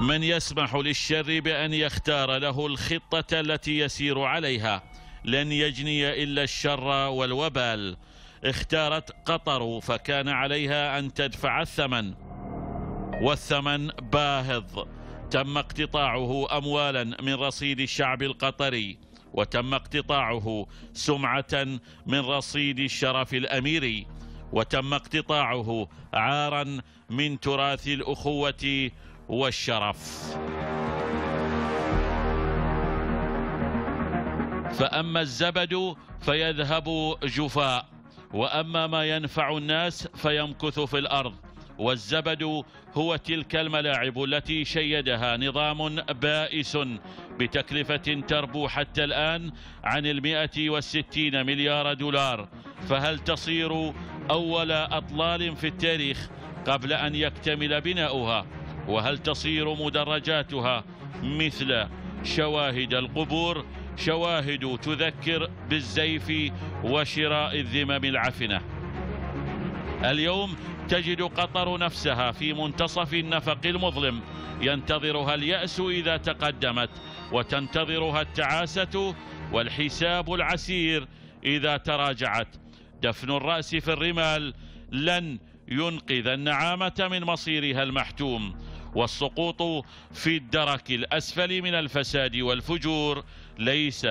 من يسمح للشر بأن يختار له الخطة التي يسير عليها لن يجني إلا الشر والوبال. اختارت قطر فكان عليها أن تدفع الثمن. والثمن باهظ. تم اقتطاعه أموالا من رصيد الشعب القطري وتم اقتطاعه سمعة من رصيد الشرف الأميري وتم اقتطاعه عارا من تراث الأخوة والشرف. فأما الزبد فيذهب جفاء وأما ما ينفع الناس فيمكث في الأرض. والزبد هو تلك الملاعب التي شيدها نظام بائس بتكلفة تربو حتى الآن عن المئة والستين مليار دولار. فهل تصير أول أطلال في التاريخ قبل أن يكتمل بناؤها؟ وهل تصير مدرجاتها مثل شواهد القبور؟ شواهد تذكر بالزيف وشراء الذمم العفنة. اليوم تجد قطر نفسها في منتصف النفق المظلم. ينتظرها اليأس إذا تقدمت وتنتظرها التعاسة والحساب العسير إذا تراجعت. دفن الرأس في الرمال لن ينقذ النعامة من مصيرها المحتوم. والسقوط في الدرك الأسفل من الفساد والفجور ليس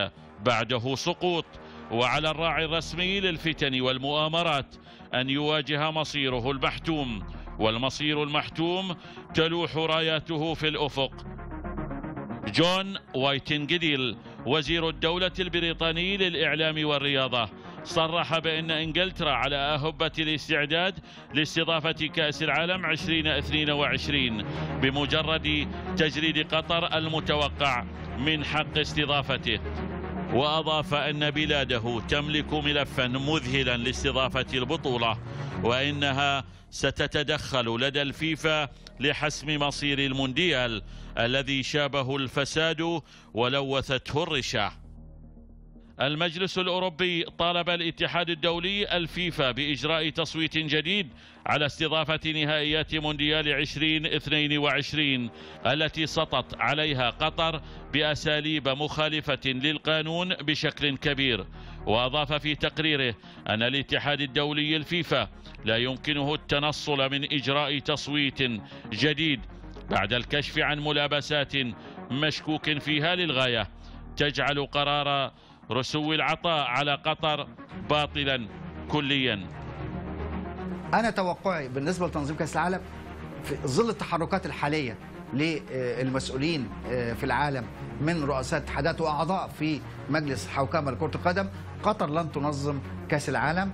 بعده سقوط. وعلى الراعي الرسمي للفتن والمؤامرات أن يواجه مصيره المحتوم والمصير المحتوم تلوح راياته في الأفق. جون وايتنجديل وزير الدولة البريطاني للإعلام والرياضة صرح بأن إنجلترا على أهبة الاستعداد لاستضافة كأس العالم 2022 بمجرد تجريد قطر المتوقع من حق استضافته. وأضاف أن بلاده تملك ملفا مذهلا لاستضافة البطولة وإنها ستتدخل لدى الفيفا لحسم مصير المونديال الذي شابه الفساد ولوثته الرشا. المجلس الأوروبي طالب الاتحاد الدولي الفيفا بإجراء تصويت جديد على استضافة نهائيات مونديال 2022 التي سطت عليها قطر بأساليب مخالفة للقانون بشكل كبير. وأضاف في تقريره أن الاتحاد الدولي الفيفا لا يمكنه التنصل من إجراء تصويت جديد بعد الكشف عن ملابسات مشكوك فيها للغاية تجعل قرار رسو العطاء على قطر باطلا كليا. أنا توقعي بالنسبة لتنظيم كأس العالم في ظل التحركات الحالية للمسؤولين في العالم من رؤساء اتحادات وأعضاء في مجلس حوكمه لكره القدم قطر لن تنظم كأس العالم.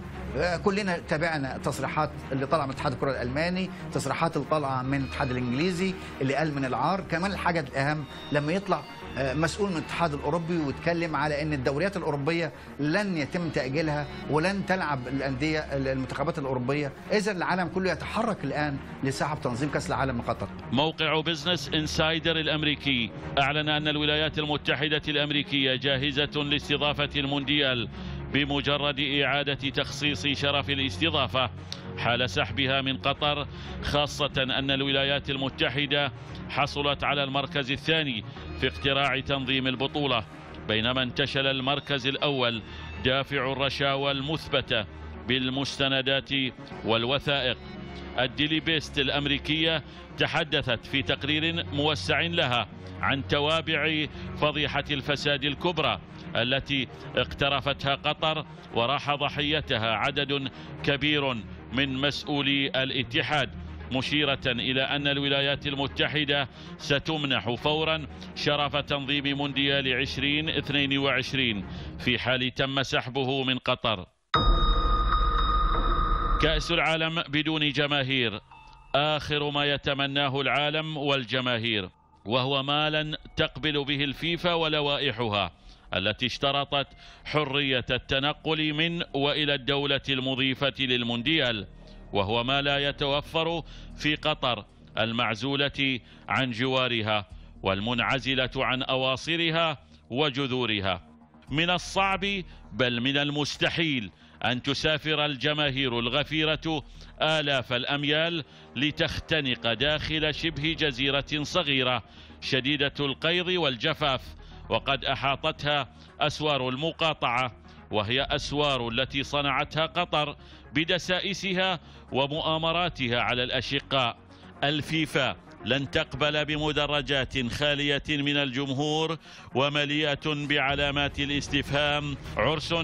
كلنا تابعنا تصريحات اللي طالعة من اتحاد الكرة الألماني تصريحات اللي طالعة من الاتحاد الإنجليزي اللي قال من العار. كمان الحاجة الأهم لما يطلع مسؤول من الاتحاد الأوروبي ويتكلم على إن الدوريات الأوروبية لن يتم تأجيلها ولن تلعب الأندية المنتخبات الأوروبية. اذا العالم كله يتحرك الآن لسحب تنظيم كأس العالم قطر موقع Business Insider الأمريكي. أعلن أن الولايات المتحدة الأمريكية جاهزة لاستضافة المونديال. بمجرد إعادة تخصيص شرف الاستضافة حال سحبها من قطر خاصة أن الولايات المتحدة حصلت على المركز الثاني في اقتراع تنظيم البطولة بينما انتشل المركز الأول دافع الرشاوى المثبتة بالمستندات والوثائق. الديلي بيست الأمريكية تحدثت في تقرير موسع لها عن توابع فضيحة الفساد الكبرى التي اقترفتها قطر وراح ضحيتها عدد كبير من مسؤولي الاتحاد مشيرة إلى أن الولايات المتحدة ستمنح فورا شرف تنظيم مونديال 2022 في حال تم سحبه من قطر. كأس العالم بدون جماهير آخر ما يتمناه العالم والجماهير وهو ما لن تقبل به الفيفا ولوائحها. التي اشترطت حرية التنقل من وإلى الدولة المضيفة للمونديال وهو ما لا يتوفر في قطر المعزولة عن جوارها والمنعزلة عن أواصرها وجذورها. من الصعب بل من المستحيل أن تسافر الجماهير الغفيرة آلاف الأميال لتختنق داخل شبه جزيرة صغيرة شديدة القيض والجفاف وقد أحاطتها أسوار المقاطعة وهي أسوار التي صنعتها قطر بدسائسها ومؤامراتها على الأشقاء. الفيفا لن تقبل بمدرجات خالية من الجمهور ومليئة بعلامات الاستفهام. عرس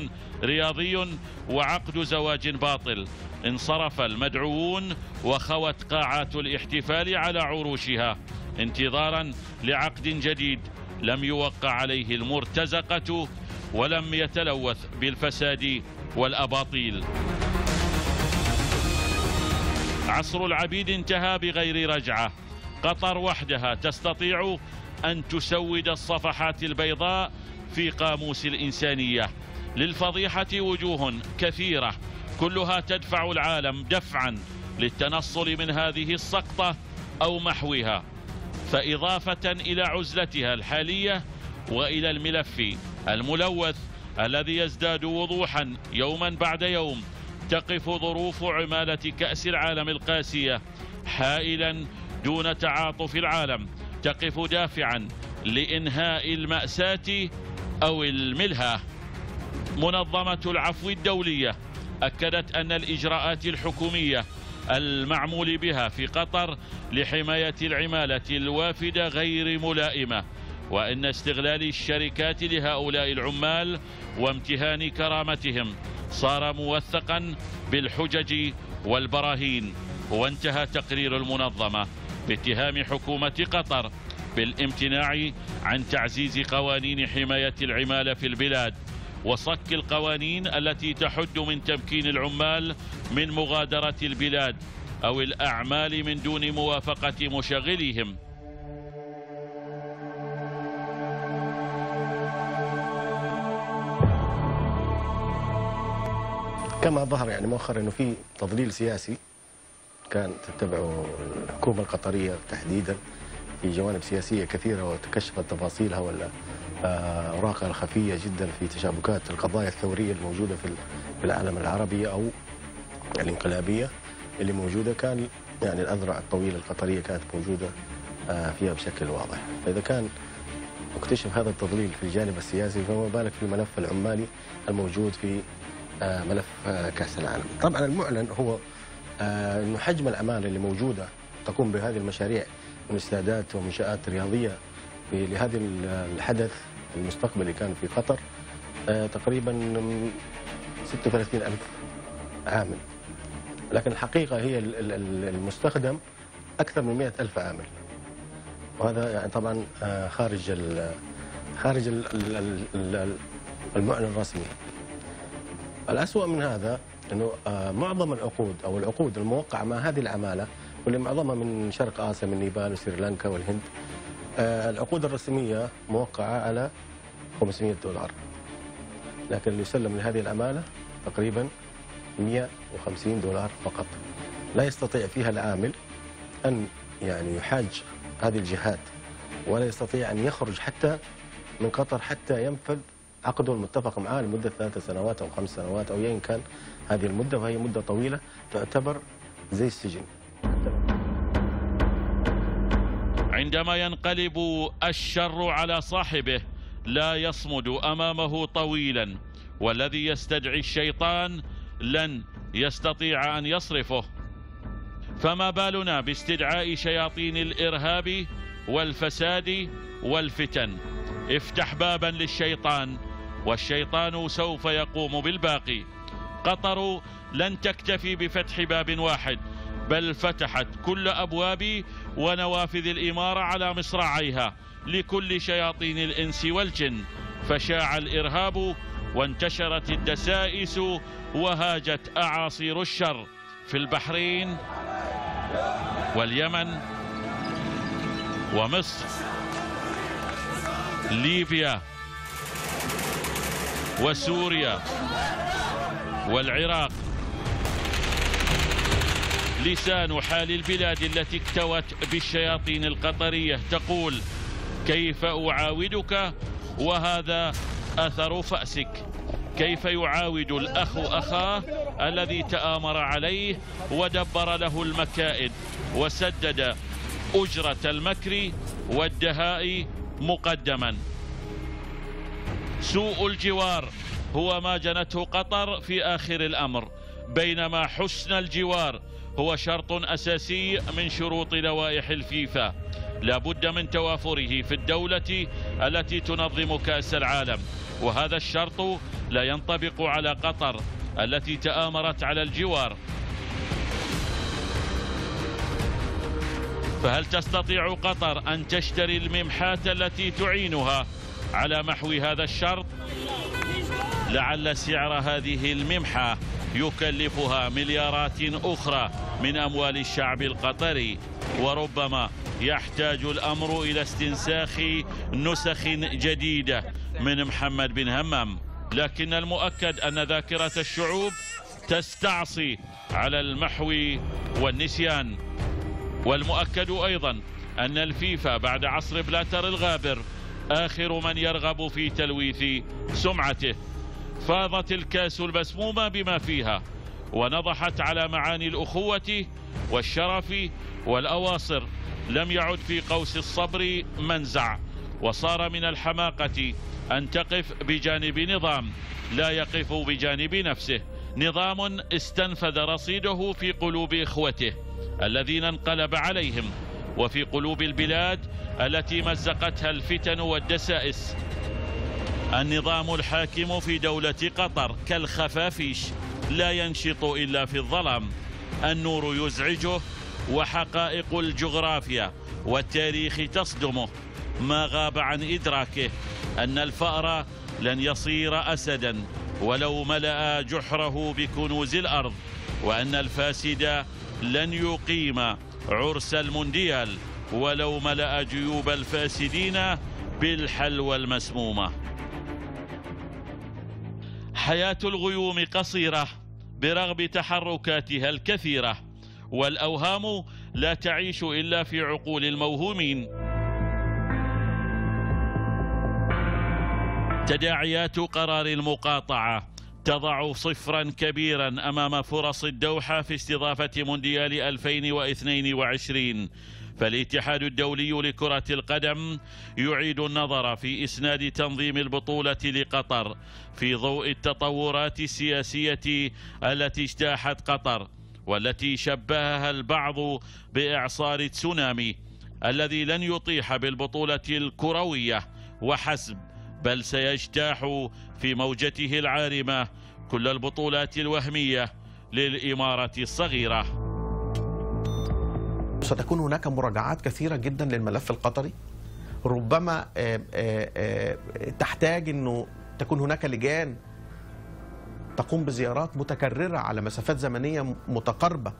رياضي وعقد زواج باطل. انصرف المدعوون وخوت قاعات الاحتفال على عروشها انتظارا لعقد جديد. لم يوقع عليه المرتزقة ولم يتلوث بالفساد والأباطيل. عصر العبيد انتهى بغير رجعة. قطر وحدها تستطيع أن تسود الصفحات البيضاء في قاموس الإنسانية. للفضيحة وجوه كثيرة. كلها تدفع العالم دفعا للتنصل من هذه السقطة أو محوها. فإضافة إلى عزلتها الحالية وإلى الملف الملوث الذي يزداد وضوحا يوما بعد يوم تقف ظروف عمالة كأس العالم القاسية حائلا دون تعاطف العالم تقف دافعا لإنهاء المأساة أو الملهى. منظمة العفو الدولية أكدت أن الإجراءات الحكومية المعمول بها في قطر لحماية العمالة الوافدة غير ملائمة وأن استغلال الشركات لهؤلاء العمال وامتهان كرامتهم صار موثقا بالحجج والبراهين. وانتهى تقرير المنظمة باتهام حكومة قطر بالامتناع عن تعزيز قوانين حماية العمالة في البلاد. وصك القوانين التي تحد من تمكين العمال من مغادرة البلاد أو الأعمال من دون موافقة مشغليهم. كما ظهر يعني مؤخرا إنه في تضليل سياسي كان تتبعه الحكومة القطرية تحديدا. في جوانب سياسية كثيرة وتكشفت تفاصيلها والاوراق الخفية جدا في تشابكات القضايا الثورية الموجودة في العالم العربي أو الانقلابية اللي موجودة. كان يعني الأذرع الطويلة القطرية كانت موجودة آه، فيها بشكل واضح. فإذا كان اكتشف هذا التضليل في الجانب السياسي فما بالك في الملف العمالي الموجود في آه، ملف آه، كأس العالم. طبعا المعلن هو آه، أنه حجم الأمانة اللي موجودة تقوم بهذه المشاريع من استادات ومنشآت رياضية لهذا الحدث المستقبلي كان في قطر تقريبا 36 ألف عامل. لكن الحقيقة هي المستخدم أكثر من 100 ألف عامل. وهذا يعني طبعا خارج خارج المعلن الرسمي. الأسوأ من هذا أنه آه، معظم العقود أو العقود الموقعة مع هذه العمالة واللي معظمها من شرق آسيا من نيبال وسريلانكا والهند. آه، العقود الرسمية موقعة على 500 دولار. لكن اللي يسلم لهذه العمالة تقريبا 150 دولار فقط. لا يستطيع فيها العامل أن يعني يحاج هذه الجهات ولا يستطيع أن يخرج حتى من قطر حتى ينفذ عقده المتفق معاه لمدة ثلاث سنوات أو خمس سنوات أو أيا كان هذه المدة وهي مدة طويلة تعتبر زي السجن. عندما ينقلب الشر على صاحبه لا يصمد أمامه طويلا والذي يستدعي الشيطان لن يستطيع أن يصرفه. فما بالنا باستدعاء شياطين الإرهاب والفساد والفتن؟ افتح بابا للشيطان والشيطان سوف يقوم بالباقي. قطر لن تكتفي بفتح باب واحد. بل فتحت كل أبواب ونوافذ الإمارة على مصراعيها لكل شياطين الإنس والجن. فشاع الإرهاب وانتشرت الدسائس وهاجت أعاصير الشر في البحرين واليمن ومصر. ليبيا وسوريا والعراق لسان حال البلاد التي اكتوت بالشياطين القطرية تقول كيف أعاودك؟ وهذا أثر فأسك. كيف يعاود الأخ أخاه الذي تآمر عليه ودبر له المكائد وسدد أجرة المكر والدهاء مقدما؟ سوء الجوار هو ما جنته قطر في آخر الأمر بينما حسن الجوار هو شرط أساسي من شروط لوائح الفيفا. لا بد من توافره في الدولة التي تنظم كأس العالم. وهذا الشرط لا ينطبق على قطر التي تآمرت على الجوار. فهل تستطيع قطر أن تشتري الممحات التي تعينها على محو هذا الشرط؟ لعل سعر هذه الممحة يكلفها مليارات أخرى من أموال الشعب القطري وربما يحتاج الأمر إلى استنساخ نسخ جديدة من محمد بن همام. لكن المؤكد أن ذاكرة الشعوب تستعصي على المحو والنسيان. والمؤكد أيضا أن الفيفا بعد عصر بلاتر الغابر آخر من يرغب في تلويث سمعته. فاضت الكاس المسمومة بما فيها ونضحت على معاني الأخوة والشرف والأواصر. لم يعد في قوس الصبر منزع وصار من الحماقة أن تقف بجانب نظام لا يقف بجانب نفسه. نظام استنفذ رصيده في قلوب إخوته الذين انقلب عليهم وفي قلوب البلاد التي مزقتها الفتن والدسائس. النظام الحاكم في دولة قطر كالخفافيش لا ينشط إلا في الظلام. النور يزعجه وحقائق الجغرافيا والتاريخ تصدمه. ما غاب عن إدراكه أن الفأر لن يصير أسدا ولو ملأ جحره بكنوز الأرض وأن الفاسد لن يقيم عرس المونديال ولو ملأ جيوب الفاسدين بالحلوى المسمومة. حياة الغيوم قصيرة برغم تحركاتها الكثيرة والأوهام لا تعيش إلا في عقول الموهومين. تداعيات قرار المقاطعة تضع صفرا كبيرا أمام فرص الدوحة في استضافة مونديال 2022 فالاتحاد الدولي لكرة القدم يعيد النظر في إسناد تنظيم البطولة لقطر في ضوء التطورات السياسية التي اجتاحت قطر والتي شبهها البعض بإعصار تسونامي الذي لن يطيح بالبطولة الكروية وحسب بل سيجتاح في موجته العارمة كل البطولات الوهمية للإمارة الصغيرة. ستكون هناك مراجعات كثيرة جدا للملف القطري. ربما آه، آه، آه، تحتاج أنه تكون هناك لجان تقوم بزيارات متكررة على مسافات زمنية متقاربة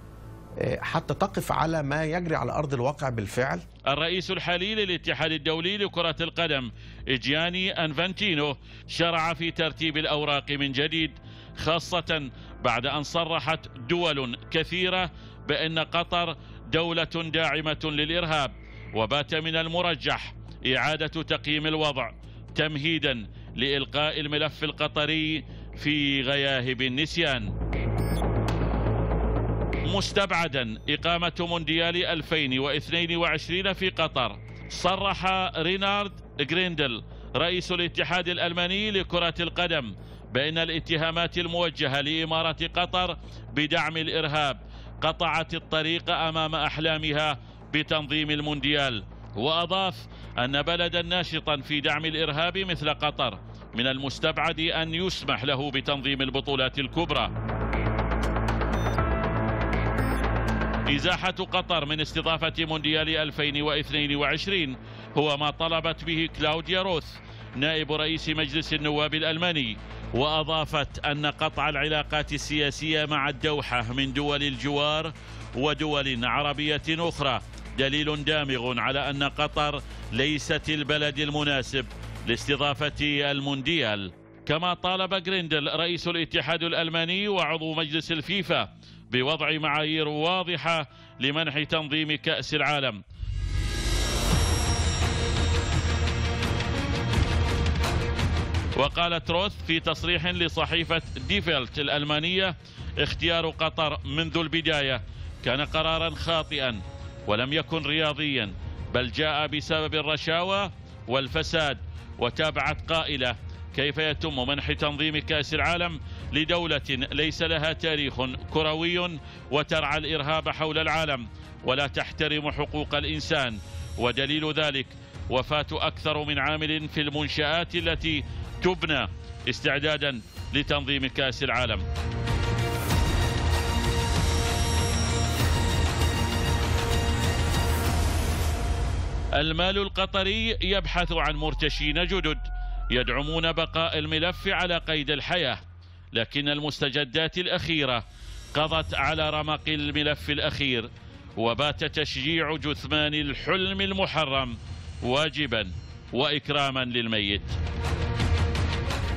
حتى تقف على ما يجري على أرض الواقع بالفعل. الرئيس الحالي للاتحاد الدولي لكرة القدم إجياني أنفانتينو شرع في ترتيب الأوراق من جديد خاصة بعد أن صرحت دول كثيرة بأن قطر دولة داعمة للإرهاب وبات من المرجح إعادة تقييم الوضع تمهيدا لإلقاء الملف القطري في غياهب النسيان. مستبعدا إقامة مونديال 2022 في قطر صرح رينارد غريندل رئيس الاتحاد الألماني لكرة القدم بأن الاتهامات الموجهة لإمارة قطر بدعم الإرهاب قطعت الطريق أمام أحلامها بتنظيم المونديال. وأضاف أن بلدا ناشطا في دعم الإرهاب مثل قطر من المستبعد أن يسمح له بتنظيم البطولات الكبرى. إزاحة قطر من استضافة مونديال 2022 هو ما طالبت به كلاوديا روث نائب رئيس مجلس النواب الألماني. وأضافت أن قطع العلاقات السياسية مع الدوحة من دول الجوار ودول عربية أخرى دليل دامغ على أن قطر ليست البلد المناسب لاستضافة المونديال. كما طالب جريندل رئيس الاتحاد الألماني وعضو مجلس الفيفا بوضع معايير واضحة لمنح تنظيم كأس العالم. وقالت روث في تصريح لصحيفة ديفيلت الألمانية اختيار قطر منذ البداية كان قرارا خاطئا ولم يكن رياضيا بل جاء بسبب الرشاوى والفساد وتابعت قائلة كيف يتم منح تنظيم كأس العالم لدولة ليس لها تاريخ كروي وترعى الإرهاب حول العالم ولا تحترم حقوق الإنسان؟ ودليل ذلك وفاة أكثر من عامل في المنشآت التي تبنى استعدادا لتنظيم كأس العالم. المال القطري يبحث عن مرتشين جدد يدعمون بقاء الملف على قيد الحياة لكن المستجدات الأخيرة قضت على رمق الملف الأخير وبات تشجيع جثمان الحلم المحرم واجبا وإكراما للميت.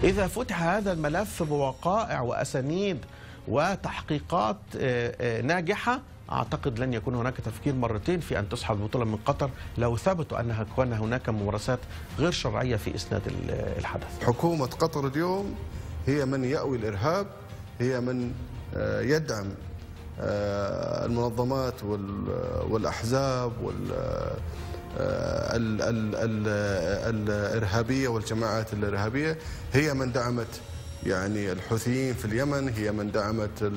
إذا فتح هذا الملف بوقائع وأسانيد وتحقيقات آه، آه، ناجحة أعتقد لن يكون هناك تفكير مرتين في أن تسحب البطولة من قطر لو ثبتوا أنها كان هناك ممارسات غير شرعية في إسناد ال- الحدث. حكومة قطر اليوم هي من يأوي الإرهاب هي من آه، يدعم المنظمات وال- والأحزاب وال ال- ال- ال- الإرهابية والجماعات الإرهابية هي من دعمت يعني الحوثيين في اليمن هي من دعمت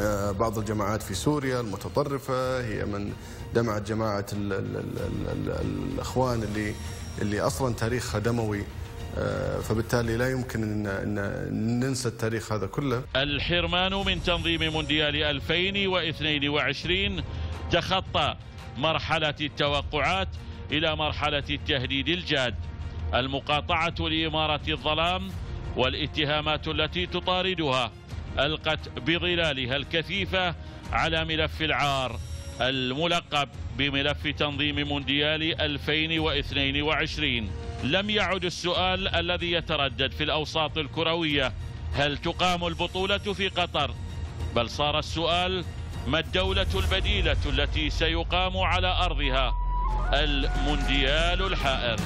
آه، بعض الجماعات في سوريا المتطرفة هي من دمعت جماعة ال ال ال ال ال الأخوان اللي اللي أصلا تاريخها دموي آه، فبالتالي لا يمكن أن ننسى التاريخ هذا كله. الحرمان من تنظيم مونديال 2022 تخطى مرحلة التوقعات إلى مرحلة التهديد الجاد. المقاطعة لإمارة الظلام والاتهامات التي تطاردها ألقت بظلالها الكثيفة على ملف العار الملقب بملف تنظيم مونديال 2022 لم يعد السؤال الذي يتردد في الأوساط الكروية هل تقام البطولة في قطر؟ بل صار السؤال ما الدولة البديلة التي سيقام على أرضها؟ المونديال الحائر.